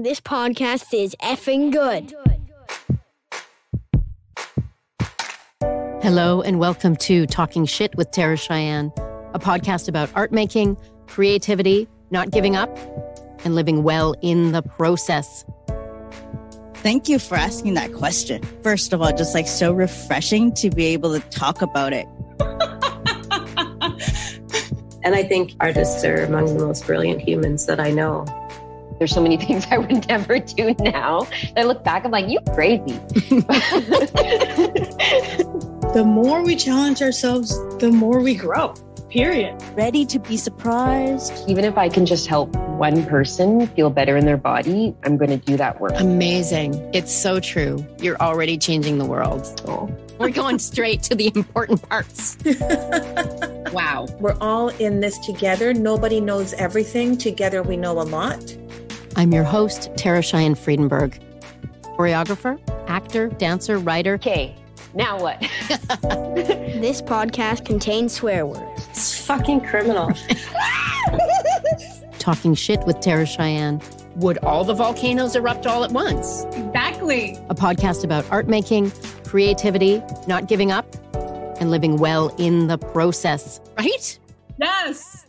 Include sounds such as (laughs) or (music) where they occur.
This podcast is effing good. Hello, and welcome to Talking Shit with Tara Cheyenne, a podcast about art making, creativity, not giving up, and living well in the process. Thank you for asking that question. First of all, just like so refreshing to be able to talk about it. (laughs) and I think artists are among the most brilliant humans that I know. There's so many (laughs) things I would never do now. I look back, I'm like, you crazy. (laughs) the more we challenge ourselves, the more we grow. Period. Ready to be surprised. Even if I can just help one person feel better in their body, I'm going to do that work. Amazing. It's so true. You're already changing the world. Oh. We're going straight to the important parts. (laughs) wow. We're all in this together. Nobody knows everything. Together, we know a lot. I'm your host, Tara Cheyenne Friedenberg, choreographer, actor, dancer, writer. Okay, now what? (laughs) this podcast contains swear words. It's fucking criminal. (laughs) Talking shit with Tara Cheyenne. Would all the volcanoes erupt all at once? Exactly. A podcast about art making, creativity, not giving up, and living well in the process. Right? Yes.